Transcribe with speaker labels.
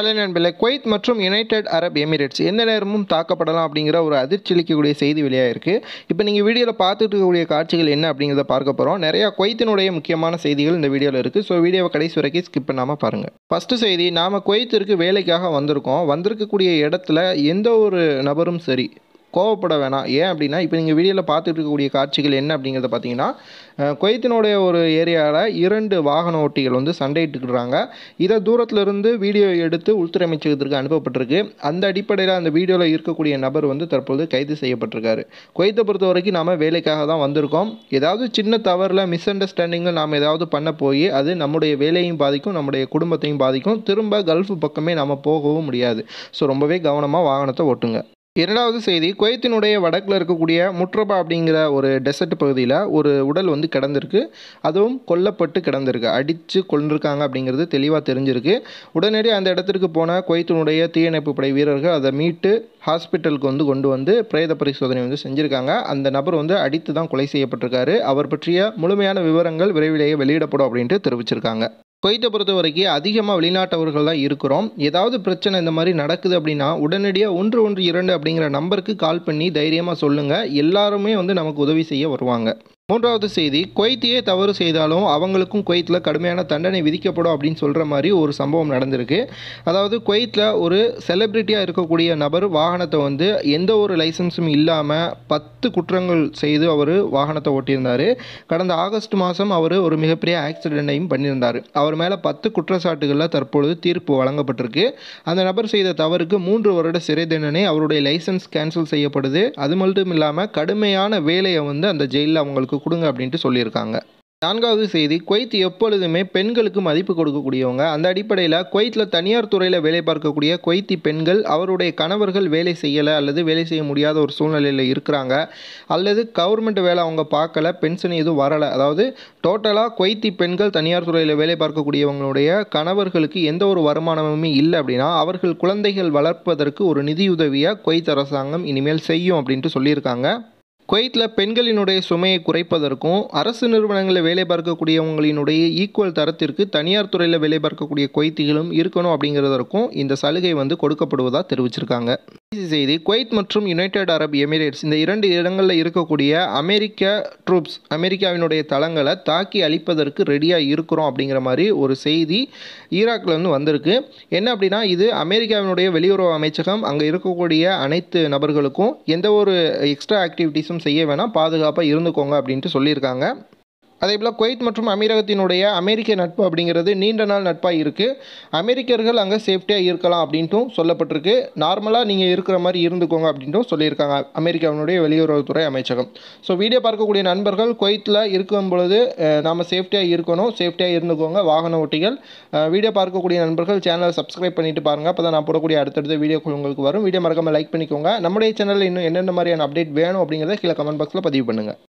Speaker 1: Hello நண்பர்களே Kuwait மற்றும் United Arab Emirates எந்த நேரமும் தாக்கப்படலாம் அப்படிங்கிற ஒரு அதிர்ச்சியளிக்கக்கூடிய செய்தி வெளியாக இருக்குது இப்போ நீங்கள் வீடியோவில் பார்த்துட்டு இருக்கக்கூடிய காட்சிகள் என்ன அப்படிங்கிறத பார்க்க போகிறோம் நிறையா குவைத்தினுடைய முக்கியமான செய்திகள் இந்த வீடியோவில் இருக்குது ஸோ வீடியோவை கடைசி வரைக்கும் ஸ்கிப் பண்ணாமல் பாருங்கள் ஃபஸ்ட்டு செய்தி நாம் குவைத்திற்கு வேலைக்காக வந்திருக்கோம். வந்திருக்கக்கூடிய இடத்துல எந்த ஒரு நபரும் சரி. கோவப்பட வேணாம். ஏன் அப்படின்னா இப்போ நீங்கள் வீடியோவில் பார்த்துட்டு இருக்கக்கூடிய காட்சிகள் என்ன அப்படிங்கிறத பார்த்தீங்கன்னா அஹ், குவைத்தினுடைய ஒரு ஏரியாவில் இரண்டு வாகன ஓட்டிகள் வந்து சண்டையிட்டுக்கிறாங்க இதை தூரத்திலிருந்து வீடியோ எடுத்து உள்துறை அமைச்சகத்திற்கு அனுப்பப்பட்டிருக்கு. அந்த அடிப்படையில் அந்த வீடியோவில் இருக்கக்கூடிய நபர் வந்து தற்போது கைது செய்யப்பட்டிருக்காரு. குவைத்தை பொறுத்த வரைக்கும் நாம் வேலைக்காக தான் வந்திருக்கோம். ஏதாவது சின்ன தவறில் மிஸ் அண்டர்ஸ்டாண்டிங்கில் நாம் ஏதாவது பண்ண போய் அது நம்முடைய வேலையும் பாதிக்கும் நம்முடைய குடும்பத்தையும் பாதிக்கும். திரும்ப கல்ஃப் பக்கமே நம்ம போகவும் முடியாது. ஸோ ரொம்பவே கவனமாக வாகனத்தை ஓட்டுங்க. இரண்டாவது செய்தி குவைத்தினுடைய வடக்கில் இருக்கக்கூடிய முட்ரபா அப்படிங்கிற ஒரு டெசர்ட் பகுதியில் ஒரு உடல் வந்து கிடந்திருக்கு. அதுவும் கொல்லப்பட்டு கிடந்திருக்கு. அடித்து கொண்டிருக்காங்க அப்படிங்கிறது தெளிவாக தெரிஞ்சிருக்கு. உடனடி அந்த இடத்திற்கு போன குவைத்தினுடைய தீயணைப்பு படை வீரர்கள் அதை மீட்டு ஹாஸ்பிட்டலுக்கு வந்து கொண்டு வந்து பிரேத பரிசோதனை வந்து செஞ்சுருக்காங்க. அந்த நபர் வந்து அடித்து தான் கொலை செய்யப்பட்டிருக்காரு. அவர் பற்றிய முழுமையான விவரங்கள் விரைவிலேயே வெளியிடப்படும் அப்படின்ட்டு தெரிவிச்சிருக்காங்க. குவைத்தை பொறுத்த வரைக்கும் அதிகமாக வெளிநாட்டவர்கள் தான் இருக்கிறோம். ஏதாவது பிரச்சனை இந்த மாதிரி நடக்குது அப்படின்னா உடனடியாக ஒன்று ஒன்று இரண்டு அப்படிங்கிற நம்பருக்கு கால் பண்ணி தைரியமாக சொல்லுங்கள் எல்லாருமே வந்து நமக்கு உதவி செய்ய வருவாங்க. மூன்றாவது செய்தி குவைத்தியே தவறு செய்தாலும் அவங்களுக்கும் குவைத்தில் கடுமையான தண்டனை விதிக்கப்படும் அப்படின்னு சொல்கிற மாதிரி ஒரு சம்பவம் நடந்திருக்கு. அதாவது குவைத்தில் ஒரு செலிப்ரிட்டியாக இருக்கக்கூடிய நபர் வாகனத்தை வந்து எந்த ஒரு லைசன்ஸும் இல்லாமல் பத்து குற்றங்கள் செய்து அவர் வாகனத்தை ஓட்டியிருந்தார். கடந்த ஆகஸ்ட் மாதம் அவர் ஒரு மிகப்பெரிய ஆக்சிடெண்ட்டையும் பண்ணியிருந்தார். அவர் மேலே பத்து குற்றச்சாட்டுகளில் தற்பொழுது தீர்ப்பு வழங்கப்பட்டிருக்கு. அந்த நபர் செய்த தவறுக்கு மூன்று வருட சிறை தண்டனை அவருடைய லைசன்ஸ் கேன்சல் செய்யப்படுது. அது மட்டும் இல்லாமல் கடுமையான வேலையை வந்து அந்த ஜெயிலில் அவங்களுக்கு கொடுங்க அப்படின்ட்டு சொல்லியிருக்காங்க. நான்காவது செய்தி குவைத் எப்பொழுதுமே பெண்களுக்கு மதிப்பு கொடுக்கக்கூடியவங்க. அந்த அடிப்படையில் குவைத்தில் தனியார் துறையில் வேலை பார்க்கக்கூடிய குவைத்தி பெண்கள் அவருடைய கணவர்கள் வேலை செய்யலை அல்லது வேலை செய்ய முடியாத ஒரு சூழ்நிலையில் இருக்கிறாங்க. அல்லது கவர்மெண்ட் வேலை அவங்க பார்க்கல பென்ஷன் எதுவும் வரலை. அதாவது டோட்டலாக குவைத்தி பெண்கள் தனியார் துறையில் வேலை பார்க்கக்கூடியவங்களுடைய கணவர்களுக்கு எந்த ஒரு வருமானமுமே இல்லை அப்படின்னா அவர்கள் குழந்தைகள் வளர்ப்பதற்கு ஒரு நிதியுதவியை குவைத் அரசாங்கம் இனிமேல் செய்யும் அப்படின்ட்டு சொல்லியிருக்காங்க. குவைத்தில் பெண்களினுடைய சுமையை குறைப்பதற்கும் அரசு நிறுவனங்களில் வேலை பார்க்கக்கூடியவங்களினுடைய ஈக்குவல் தரத்திற்கு தனியார் துறையில் வேலை பார்க்கக்கூடிய குவைத்திகளும் இருக்கணும் அப்படிங்கிறதற்கும் இந்த சலுகை வந்து கொடுக்கப்படுவதாக தெரிவிச்சிருக்காங்க. செய்தி குவைத் மற்றும் யுனைடெட் அரப் எமிரேட்ஸ் இந்த இரண்டு இடங்களில் இருக்கக்கூடிய அமெரிக்க ட்ரூப்ஸ் அமெரிக்காவினுடைய தளங்களை தாக்கி அழிப்பதற்கு ரெடியாக இருக்கிறோம் அப்படிங்கிற மாதிரி ஒரு செய்தி ஈராக்ல இருந்து வந்திருக்கு. என்ன அப்படின்னா இது அமெரிக்காவினுடைய வெளியுறவு அமைச்சகம் அங்கே இருக்கக்கூடிய அனைத்து நபர்களுக்கும் எந்த ஒரு எக்ஸ்ட்ரா ஆக்டிவிட்டீஸும் செய்ய வேணாம் பாதுகாப்பாக இருந்துக்கோங்க அப்படின்ட்டு சொல்லியிருக்காங்க. அதே போல் குவைத் மற்றும் அமீரகத்தினுடைய அமெரிக்க நட்பு அப்படிங்கிறது நீண்ட நாள் நட்பாக இருக்குது அமெரிக்கர்கள் அங்கே சேஃப்டியாக இருக்கலாம் அப்படின்ட்டும் சொல்லப்பட்டிருக்கு. நார்மலாக நீங்கள் இருக்கிற மாதிரி இருந்துக்கோங்க அப்படின்ட்டும் சொல்லியிருக்காங்க அமெரிக்காவினுடைய வெளியுறவுத்துறை அமைச்சகம். ஸோ வீடியோ பார்க்கக்கூடிய நண்பர்கள் குவைத்தில் இருக்கும் பொழுது நாம் சேஃப்டியாக இருக்கணும் சேஃப்டியாக இருந்துக்கோங்க வாகன ஓட்டிகள். வீடியோ பார்க்கக்கூடிய நண்பர்கள் சேனலை சப்ஸ்கிரைப் பண்ணிட்டு பாருங்கள் அப்போ தான் நான் போடக்கூடிய அடுத்தடுத்த வீடியோக்கள் உங்களுக்கு வரும். வீடியோ மறக்காமல் லைக் பண்ணிக்கோங்க. நம்முடைய சேனலில் இன்னும் என்னென்ன மாதிரியான அப்டேட் வேணும் அப்படிங்கிறத கீழே கமெண்ட் பாக்ஸில் பதிவு பண்ணுங்கள்